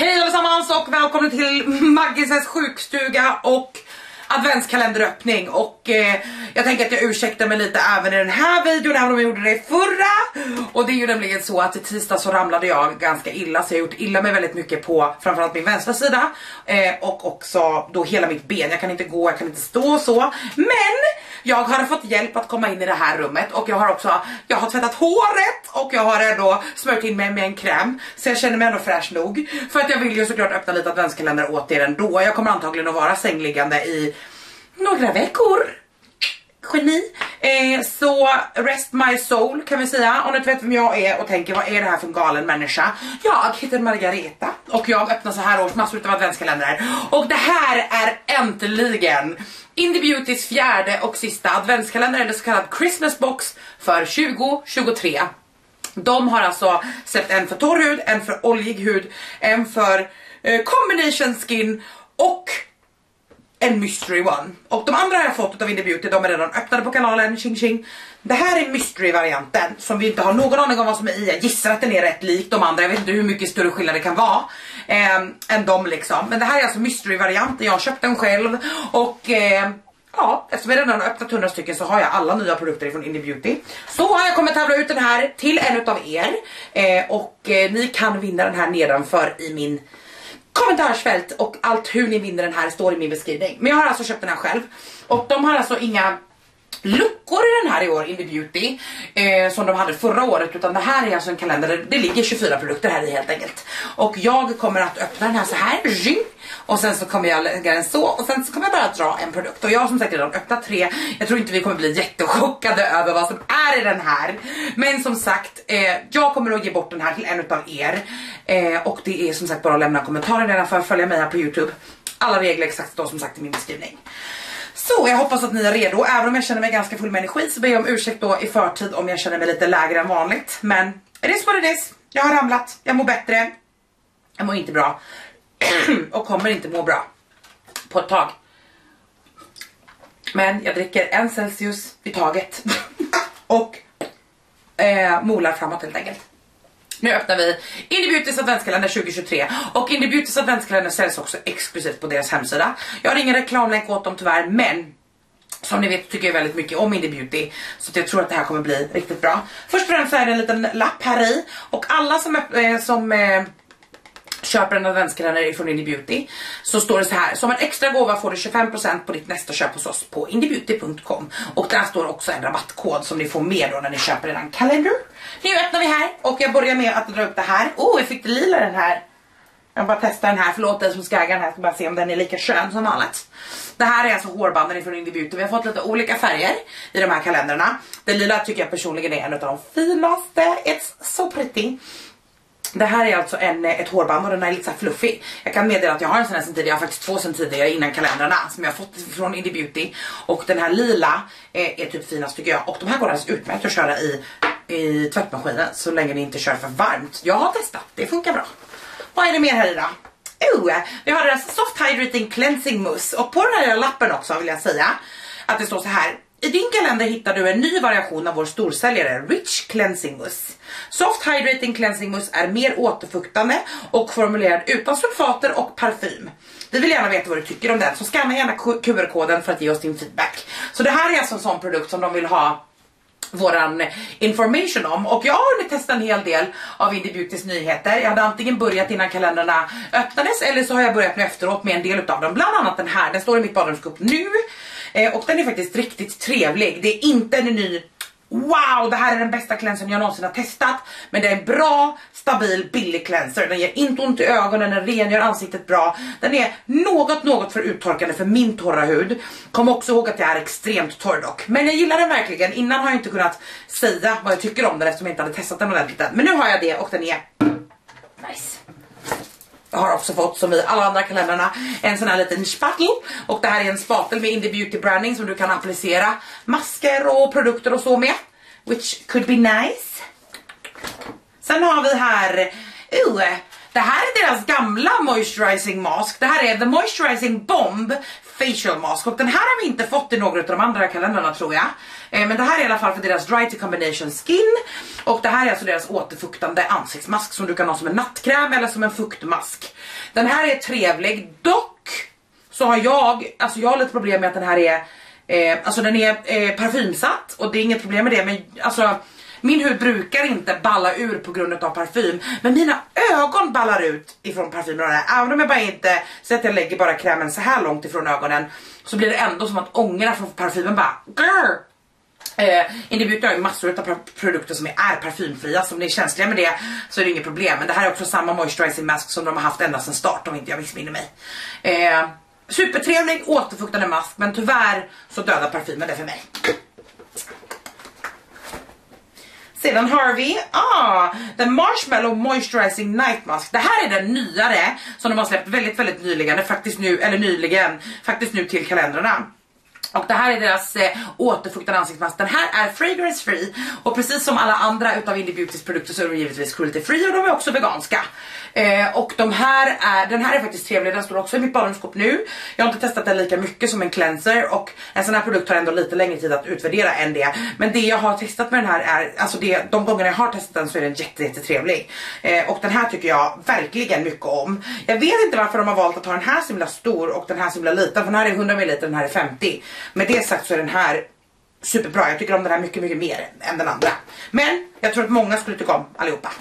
Hej allesammans och välkomna till Maggises sjukstuga och adventskalenderöppning. Och eh, jag tänker att jag ursäktar mig lite även i den här videon även om jag gjorde det i förra. Och det är ju nämligen så att i tisdag så ramlade jag ganska illa så jag har gjort illa mig väldigt mycket på framförallt min vänstra sida. Eh, och också då hela mitt ben, jag kan inte gå, jag kan inte stå och så. Men jag har fått hjälp att komma in i det här rummet. Och jag har också, jag har tvättat håret. Och jag har ändå smört in mig med en kräm. Så jag känner mig ändå fräsch nog. För att jag vill ju såklart öppna lite adventskalender åt er ändå. Jag kommer antagligen att vara sängliggande i några veckor. Geni. Eh, så rest my soul kan vi säga. Om du inte vet vem jag är och tänker vad är det här för en galen människa? Jag heter Margareta och jag öppnar så här års massor av adventskalendrar. Och det här är äntligen Indie Beautys fjärde och sista adventskalender eller så kallad Christmas box för 2023. De har alltså släppt en för torr hud, en för oljig hud, en för eh, combination skin och en mystery one. Och de andra har jag fått av Indie Beauty, de är redan öppnade på kanalen, tjing tjing. Det här är mystery varianten som vi inte har någon aning om vad som är i. Jag gissar att den är rätt lik de andra, jag vet inte hur mycket större skillnad det kan vara eh, än de liksom. Men det här är alltså mystery varianten, jag har köpt den själv och eh, Ja, eftersom jag redan har öppnat 100 stycken så har jag alla nya produkter från Indie Beauty. Så har jag kommit tävla ut den här till en utav er eh, och eh, ni kan vinna den här nedanför i min kommentarsfält och allt hur ni vinner den här står i min beskrivning. Men jag har alltså köpt den här själv och de har alltså inga luckor i den här i år, Indie Beauty, eh, som de hade förra året utan det här är alltså en kalender där det ligger 24 produkter här i helt enkelt. Och jag kommer att öppna den här så här, och sen så kommer jag lägga den så och sen så kommer jag bara dra en produkt. Och jag har som sagt redan öppnat tre, jag tror inte vi kommer bli jättechockade över vad som är i den här. Men som sagt, eh, jag kommer att ge bort den här till en utav er. Eh, och det är som sagt bara att lämna kommentarer nedanför, att följa mig här på Youtube. Alla regler exakt då som sagt i min beskrivning. Så jag hoppas att ni är redo, även om jag känner mig ganska full med energi så ber jag om ursäkt då i förtid om jag känner mig lite lägre än vanligt. Men it is what it is. Jag har ramlat, jag mår bättre, jag mår inte bra och kommer inte må bra på ett tag. Men jag dricker en Celsius i taget och eh, molar framåt helt enkelt. Nu öppnar vi Indie Beautys adventskalender 2023 och Indie Beautys adventskalender säljs också exklusivt på deras hemsida. Jag har ingen reklamlänk åt dem tyvärr men som ni vet tycker jag väldigt mycket om Indie Beauty så jag tror att det här kommer bli riktigt bra. Först och främst så är det en liten lapp här i och alla som, äh, som äh, köper en adventskalender från Indie Beauty så står det så här, som en extra gåva får du 25% på ditt nästa köp hos oss på indiebeauty.com och där står också en rabattkod som ni får med då när ni köper eran kalender. Nu öppnar vi här och jag börjar med att dra upp det här. Oh, jag fick det lila den här. Jag bara testar den här, förlåt den som ska äga den här, ska bara se om den är lika skön som vanligt. Det här är alltså hårbanden från Indie Beauty. Vi har fått lite olika färger i de här kalendrarna. Den lila tycker jag personligen är en av de finaste. It's so pretty. Det här är alltså en, eh, ett hårband och den är lite så fluffig. Jag kan meddela att jag har en sån här sen tidigare, jag har faktiskt två sen tidigare innan kalendrarna som jag har fått från Indie Beauty. Och den här lila är, är typ finast tycker jag. Och de här går alldeles utmärkt att köra i, i tvättmaskinen så länge ni inte kör för varmt. Jag har testat, det funkar bra. Vad är det mer här i då? Oh, eh, vi har deras Soft Hydrating Cleansing Mousse och på den här lappen också vill jag säga att det står så här i din kalender hittar du en ny variation av vår storsäljare Rich Cleansing Mousse. Soft Hydrating Cleansing Mousse är mer återfuktande och formulerad utan sulfater och parfym. Vi vill gärna veta vad du tycker om den så scanna gärna QR-koden för att ge oss din feedback. Så det här är alltså en sån produkt som de vill ha våran information om och jag har hunnit testa en hel del av Indie Beautys nyheter. Jag hade antingen börjat innan kalendrarna öppnades eller så har jag börjat nu efteråt med en del utav dem. Bland annat den här, den står i mitt badrumsskåp nu eh, och den är faktiskt riktigt trevlig. Det är inte en ny Wow, det här är den bästa cleansern jag någonsin har testat. Men det är en bra, stabil, billig cleanser. Den ger inte ont i ögonen, den rengör ansiktet bra. Den är något, något för uttorkande för min torra hud. Kom också ihåg att jag är extremt torr dock. Men jag gillar den verkligen. Innan har jag inte kunnat säga vad jag tycker om den eftersom jag inte hade testat den ordentligt Men nu har jag det och den är nice. Jag har också fått som i alla andra kalendrarna en sån här liten spatel och det här är en spatel med Indie Beauty branding som du kan applicera masker och produkter och så med. Which could be nice. Sen har vi här uh, det här är deras gamla moisturizing mask. Det här är The Moisturizing Bomb Facial Mask och den här har vi inte fått i några av de andra kalendrarna tror jag. Eh, men det här är i alla fall för deras Dry to Combination Skin och det här är alltså deras återfuktande ansiktsmask som du kan ha som en nattkräm eller som en fuktmask. Den här är trevlig, dock så har jag, alltså jag har lite problem med att den här är, eh, alltså den är eh, parfymsatt och det är inget problem med det men alltså min hud brukar inte balla ur på grund av parfym men mina ögon ballar ut ifrån parfymen och det även om jag bara inte så att jag lägger bara krämen så här långt ifrån ögonen så blir det ändå som att ångorna från parfymen bara grr. Eh, Indibuty har ju massor av produkter som är parfymfria, så om ni är känsliga med det så är det inget problem. Men det här är också samma moisturizing mask som de har haft ända sedan start om inte jag missminner mig. Eh, supertrevlig återfuktande mask men tyvärr så dödar parfymen det för mig. Sedan har vi ah, The Marshmallow Moisturizing Night Mask. Det här är den nyare som de har släppt väldigt, väldigt nyligen, faktiskt nu, eller nyligen, faktiskt nu till kalendrarna. Och det här är deras eh, återfuktande ansiktsmask. Den här är fragrance free och precis som alla andra utav Indie Beautys produkter så är de givetvis cruelty free och de är också veganska. Eh, och de här är, den här är faktiskt trevlig, den står också i mitt badrumsskåp nu. Jag har inte testat den lika mycket som en cleanser och en sån här produkt tar ändå lite längre tid att utvärdera än det. Men det jag har testat med den här är, alltså det, de gångerna jag har testat den så är den jätte, jätte trevlig. Eh, och den här tycker jag verkligen mycket om. Jag vet inte varför de har valt att ta den här så himla stor och den här så himla liten, för den här är 100 ml den här är 50. Med det sagt så är den här superbra, jag tycker om den här mycket, mycket mer än den andra. Men jag tror att många skulle tycka om allihopa.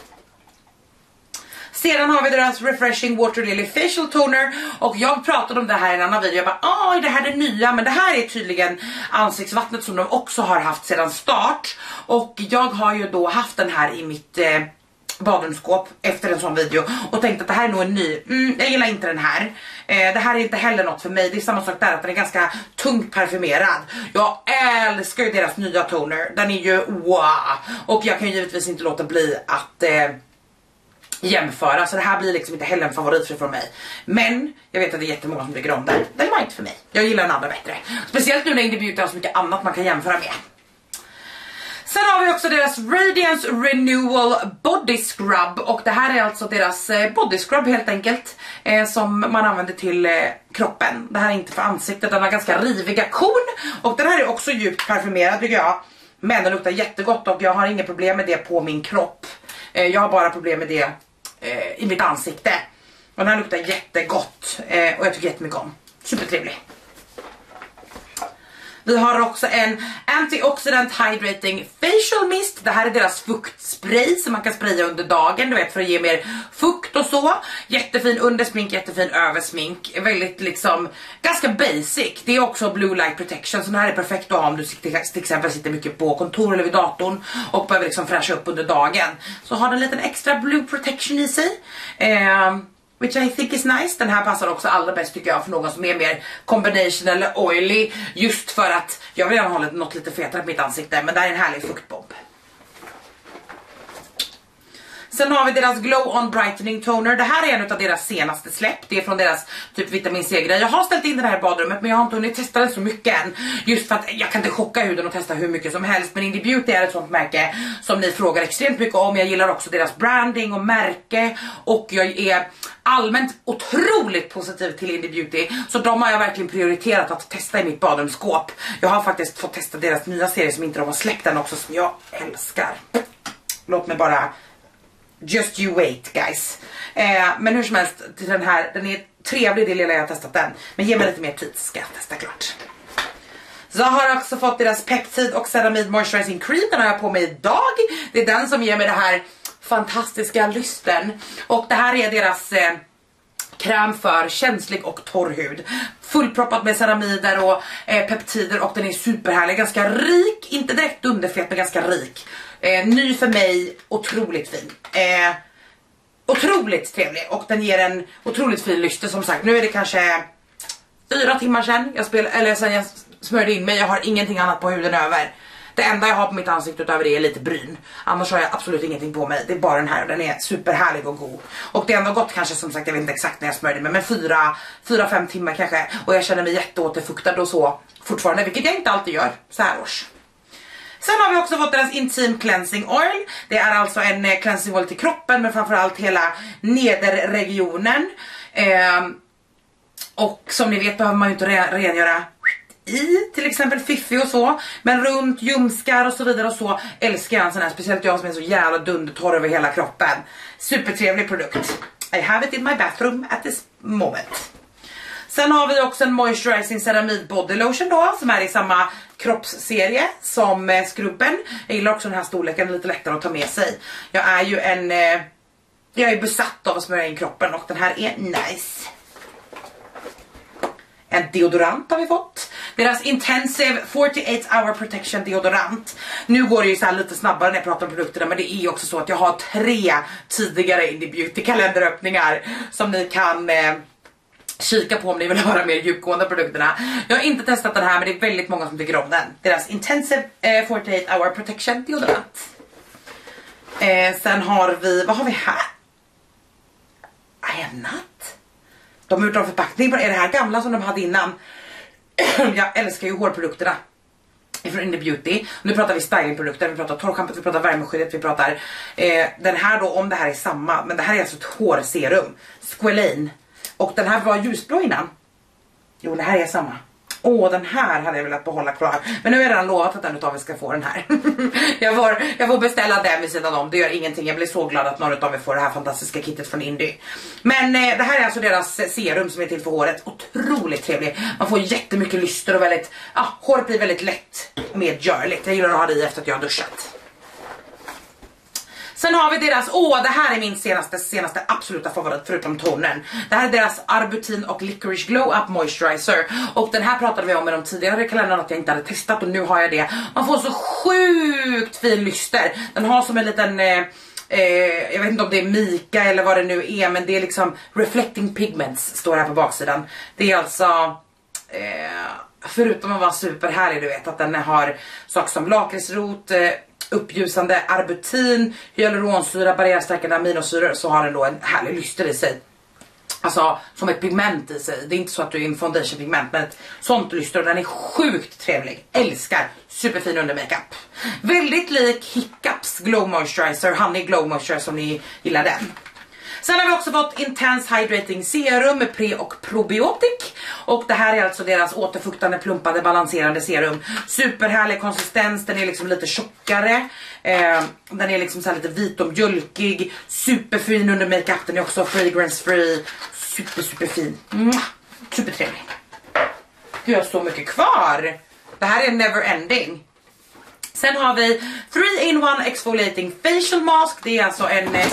Sedan har vi deras Refreshing Water Lily Facial Toner och jag pratade om det här i en annan video. Jag bara, ah, är det här det nya? Men det här är tydligen ansiktsvattnet som de också har haft sedan start. Och jag har ju då haft den här i mitt eh, badrumsskåp efter en sån video och tänkte att det här är nog en ny, mm, jag gillar inte den här. Eh, det här är inte heller något för mig, det är samma sak där att den är ganska tungt parfymerad. Jag älskar ju deras nya toner, den är ju wow! Och jag kan ju givetvis inte låta bli att eh, jämföra så det här blir liksom inte heller en favorit från mig. Men jag vet att det är jättemånga som tycker om den. Den var inte för mig. Jag gillar den andra bättre. Speciellt nu när Indie Beauty har så mycket annat man kan jämföra med. Sen har vi också deras Radiance Renewal Body Scrub och det här är alltså deras eh, body scrub helt enkelt eh, som man använder till eh, kroppen. Det här är inte för ansiktet, den har ganska riviga korn och den här är också djupt parfymerad tycker jag. Men den luktar jättegott och jag har inga problem med det på min kropp. Eh, jag har bara problem med det eh, i mitt ansikte. Och den här luktar jättegott eh, och jag tycker jättemycket om. Supertrevlig. Vi har också en Antioxidant Hydrating Facial Mist. Det här är deras fuktspray som man kan spraya under dagen, du vet för att ge mer fukt och så. Jättefin under smink, jättefin över smink. Väldigt liksom, ganska basic. Det är också blue light protection så den här är perfekt att ha om du till exempel sitter mycket på kontor eller vid datorn och behöver liksom fräscha upp under dagen. Så har den en liten extra blue protection i sig. Eh, Which I think is nice. Den här passar också allra bäst tycker jag för någon som är mer combination eller oily. Just för att jag vill gärna ha något lite fetare på mitt ansikte. Men det här är en härlig fuktbomb. Sen har vi deras Glow On Brightening Toner. Det här är en av deras senaste släpp. Det är från deras typ vitamin C-grej. Jag har ställt in den här i badrummet men jag har inte hunnit testa den så mycket än. Just för att jag kan inte chocka huden och testa hur mycket som helst. Men Indie Beauty är ett sånt märke som ni frågar extremt mycket om. Jag gillar också deras branding och märke. Och jag är allmänt otroligt positiv till Indie Beauty. Så de har jag verkligen prioriterat att testa i mitt badrumsskåp. Jag har faktiskt fått testa deras nya serie som inte de har släppt än också som jag älskar. Låt mig bara Just you wait guys. Eh, men hur som helst, den här, den är trevlig det lilla jag har testat den. Men ge mig lite mer tid så ska jag testa klart. Så jag har också fått deras Peptid och ceramid Moisturizing Cream, den har jag på mig idag. Det är den som ger mig det här fantastiska lysten. Och det här är deras eh, kräm för känslig och torr hud. Fullproppat med ceramider och eh, peptider och den är superhärlig, ganska rik, inte direkt underfet men ganska rik. Eh, ny för mig, otroligt fin. Eh, otroligt trevlig och den ger en otroligt fin lyster som sagt. Nu är det kanske fyra timmar sedan jag, spel, eller sen jag smörjde in mig, jag har ingenting annat på huden över. Det enda jag har på mitt ansikte utöver det är lite bryn. Annars har jag absolut ingenting på mig. Det är bara den här och den är superhärlig och god. Och det har ändå gått kanske som sagt, jag vet inte exakt när jag smörjde mig, men 4-5 timmar kanske. Och jag känner mig jätteåterfuktad och så fortfarande, vilket jag inte alltid gör så här års. Sen har vi också fått deras Intim Cleansing Oil. Det är alltså en eh, cleansing oil till kroppen men framförallt hela nederregionen. Eh, och som ni vet behöver man ju inte re rengöra i till exempel fiffi och så. Men runt ljumskar och så vidare och så älskar jag en sån här. Speciellt jag som är så jävla dundertorr över hela kroppen. Supertrevlig produkt. I have it in my bathroom at this moment. Sen har vi också en moisturizing ceramid body lotion då som är i samma kroppsserie som eh, skrubben. Jag gillar också den här storleken, lite lättare att ta med sig. Jag är ju en, eh, jag är besatt av att smörja in kroppen och den här är nice. En deodorant har vi fått. Deras Intensive 48 hour protection deodorant. Nu går det ju så lite snabbare när jag pratar om produkterna men det är ju också så att jag har tre tidigare Indie Beauty kalenderöppningar som ni kan eh, kika på om ni vill höra mer djupgående produkterna. Jag har inte testat den här men det är väldigt många som tycker om den. Deras Intensive eh, 48 hour protection deodorant. Eh, sen har vi, vad har vi här? I am not. De har gjort om förpackning är det här gamla som de hade innan. jag älskar ju hårprodukterna från Indie Beauty. Nu pratar vi stylingprodukter, vi pratar torrschampo, vi pratar värmeskyddet, vi pratar eh, den här då om det här är samma, men det här är alltså ett hårserum. Squalane. Och den här var ljusblå innan. Jo, det här är samma. Åh, den här hade jag velat behålla kvar. Men nu har jag redan lovat att en utav er ska få den här. jag, får, jag får beställa den vid sidan om, det gör ingenting. Jag blir så glad att några utav er får det här fantastiska kittet från Indy. Men eh, det här är alltså deras serum som är till för håret. Otroligt trevlig. Man får jättemycket lyster och väldigt, ja, ah, håret blir väldigt lätt medgörligt. Jag gillar att ha det i efter att jag har duschat. Sen har vi deras, åh det här är min senaste, senaste absoluta favorit förutom tonen. Det här är deras Arbutin och Licorice Glow Up Moisturizer. Och den här pratade vi om i de tidigare kalendrarna att jag inte hade testat och nu har jag det. Man får så sjukt fin lyster. Den har som en liten eh, Eh, jag vet inte om det är Mika eller vad det nu är men det är liksom reflecting pigments står här på baksidan. Det är alltså eh, förutom att vara superhärlig du vet att den har saker som lakritsrot, eh, uppljusande arbutin, hyaluronsyra, barriärstärkande aminosyror så har den då en härlig lyster i sig. Alltså som ett pigment i sig. Det är inte så att du är en foundation pigment men ett sånt lyster och den är sjukt trevlig. Älskar. Superfin under makeup. Väldigt lik Hiccups Glow Moisturizer, Honey Glow Moisturizer om ni gillar den. Sen har vi också fått Intense Hydrating Serum med pre och probiotik. Och det här är alltså deras återfuktande, plumpade, balanserande serum. Superhärlig konsistens, den är liksom lite tjockare. Eh, den är liksom så lite vit och mjölkig. Superfin under makeup, den är också fragrance free. Super, superfin. Mm. Supertrevlig. Gud, jag har så mycket kvar. Det här är never ending. Sen har vi 3-in-1 exfoliating facial mask. Det är alltså en eh,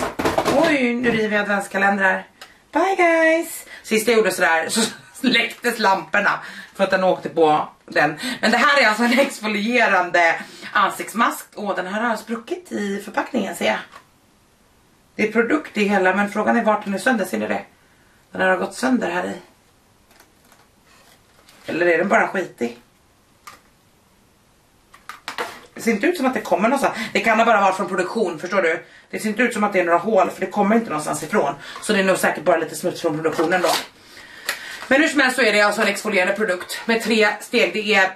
Oj, nu river jag adventskalendrar. Bye guys! Sist jag gjorde sådär så släcktes lamporna för att den åkte på den. Men det här är alltså en exfolierande ansiktsmask. Åh, den här har spruckit i förpackningen ser jag. Det är produkt i hela men frågan är vart den är sönder, ser ni det? Den har gått sönder här i. Eller är den bara skitig? Det ser inte ut som att det kommer någonstans. Det kan ha bara varit från produktion, förstår du? Det ser inte ut som att det är några hål för det kommer inte någonstans ifrån. Så det är nog säkert bara lite smuts från produktionen då. Men hur som helst så är det alltså en exfolierande produkt med tre steg. Det är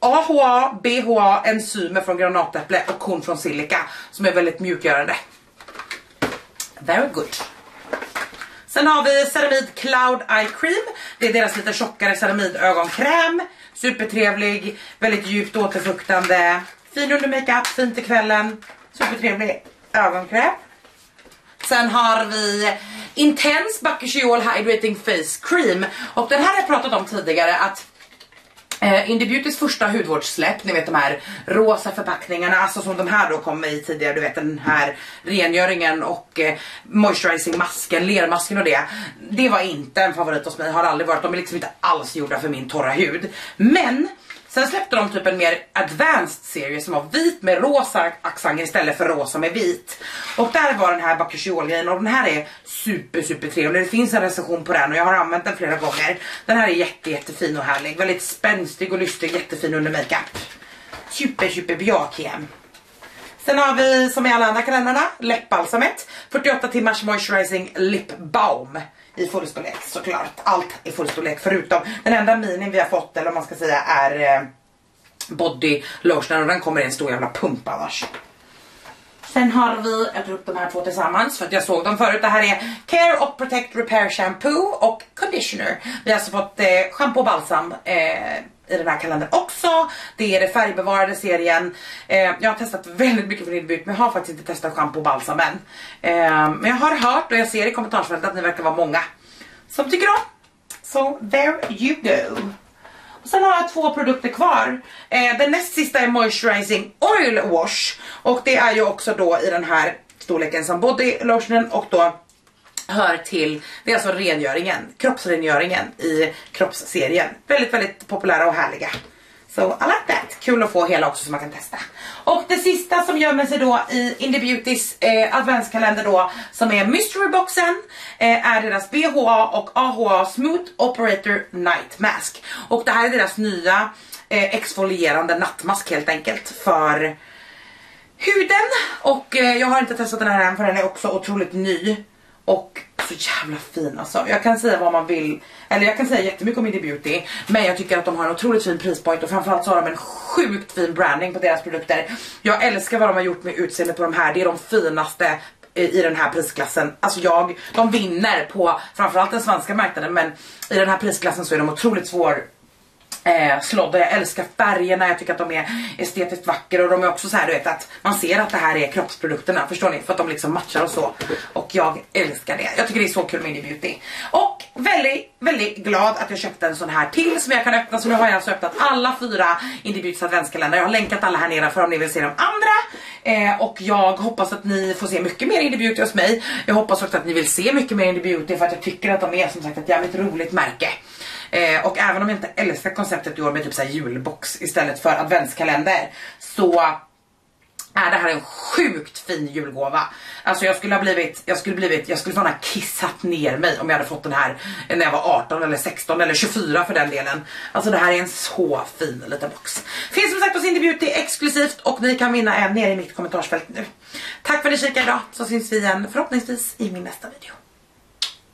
AHA, BHA, enzymer från granatäpple och korn från silika som är väldigt mjukgörande. Very good. Sen har vi Ceramid Cloud Eye Cream. Det är deras lite tjockare ceramidögonkräm. Supertrevlig, väldigt djupt återfuktande. Fin under makeup, fint till kvällen. Supertrevlig ögonkräm. Sen har vi Intense Bakuchiol Hydrating Face Cream. Och den här har jag pratat om tidigare att Eh, Indie Beautys första hudvårdssläpp, ni vet de här rosa förpackningarna, alltså som de här då kom i tidigare, du vet den här rengöringen och eh, moisturizing masken, lermasken och det. Det var inte en favorit hos mig, har aldrig varit, de är liksom inte alls gjorda för min torra hud. Men Sen släppte de typ en mer advanced serie som var vit med rosa axanger istället för rosa med vit. Och där var den här Bakushiol-grejen och den här är super super trevlig. Det finns en recension på den och jag har använt den flera gånger. Den här är jätte jättefin och härlig. Väldigt spänstig och lystig, jättefin under makeup. Super super bjakiem. Sen har vi som i alla andra kalendrarna läppbalsamet. 48 timmars moisturizing lip balm i fullstorlek såklart. Allt i fullstorlek förutom den enda minin vi har fått eller om man ska säga är eh, body lotionen och den kommer i en stor jävla pump annars. Sen har vi, jag tar upp de här två tillsammans för att jag såg dem förut. Det här är Care och Protect Repair Shampoo och Conditioner. Vi har alltså fått eh, shampoo och balsam eh, i den här kalendern också. Det är det färgbevarade serien. Eh, jag har testat väldigt mycket från Inbyt men jag har faktiskt inte testat shampoo och balsam än. Eh, men jag har hört och jag ser i kommentarsfältet att ni verkar vara många som tycker om. So there you go. Och sen har jag två produkter kvar. Eh, den näst sista är Moisturizing Oil Wash. Och det är ju också då i den här storleken som body lotionen och då hör till, det är alltså rengöringen, kroppsrengöringen i kroppsserien. Väldigt, väldigt populära och härliga. So I like that. Kul att få hela också så man kan testa. Och det sista som gömmer sig då i Indie Beautys eh, adventskalender då som är Mystery Boxen eh, är deras BHA och AHA Smooth Operator Night Mask. Och det här är deras nya eh, exfolierande nattmask helt enkelt för huden. Och eh, jag har inte testat den här än för den är också otroligt ny. Och så jävla fin alltså. Jag kan säga vad man vill, eller jag kan säga jättemycket om Indie Beauty. Men jag tycker att de har en otroligt fin prispoint och framförallt så har de en sjukt fin branding på deras produkter. Jag älskar vad de har gjort med utseendet på de här, det är de finaste i den här prisklassen. Alltså jag, de vinner på framförallt den svenska marknaden men i den här prisklassen så är de otroligt svår eh, slådda. Jag älskar färgerna, jag tycker att de är estetiskt vackra och de är också så här du vet att man ser att det här är kroppsprodukterna, förstår ni? För att de liksom matchar och så. Och jag älskar det. Jag tycker det är så kul med Indie Beauty. Och väldigt, väldigt glad att jag köpte en sån här till som jag kan öppna. Så nu har jag alltså öppnat alla fyra Indie Beautys adventskalendrar. Jag har länkat alla här nere för om ni vill se de andra. Eh, och jag hoppas att ni får se mycket mer Indie Beauty hos mig. Jag hoppas också att ni vill se mycket mer Indie Beauty för att jag tycker att de är som sagt ett jävligt roligt märke. Eh, och även om jag inte älskar konceptet i år med typ så julbox istället för adventskalender så är det här en sjukt fin julgåva. Alltså jag skulle ha blivit, jag skulle blivit, jag skulle fan ha kissat ner mig om jag hade fått den här när jag var 18 eller 16 eller 24 för den delen. Alltså det här är en så fin liten box. Finns som sagt hos Indie Beauty exklusivt och ni kan vinna en nere i mitt kommentarsfält nu. Tack för att ni kikade idag så syns vi igen förhoppningsvis i min nästa video.